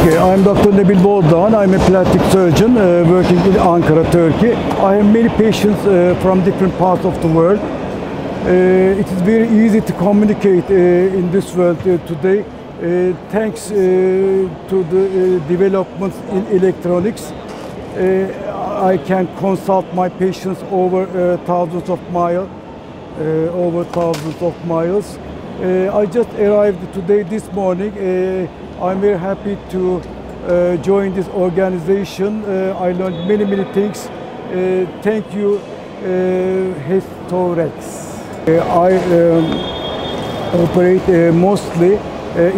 Okay, I'm Dr. Nabil Boldoğan. I'm a plastic surgeon uh, working in Ankara, Turkey. I have many patients uh, from different parts of the world. Uh, it is very easy to communicate uh, in this world uh, today uh, thanks uh, to the uh, developments in electronics. Uh, I can consult my patients over uh, thousands of miles, uh, over thousands of miles. Uh, I just arrived today this morning. Uh, I'm very happy to uh, join this organization. Uh, I learned many, many things. Uh, thank you, uh. Uh, I um, operate mostly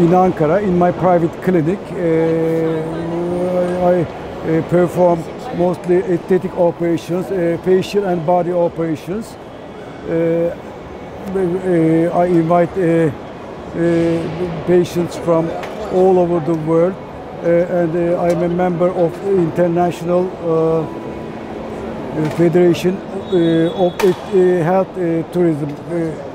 in Ankara in my private clinic. I perform mostly aesthetic operations, facial and body operations. Uh, I invite uh, uh, patients from all over the world uh, and uh, I'm a member of International uh, Federation of Health Tourism.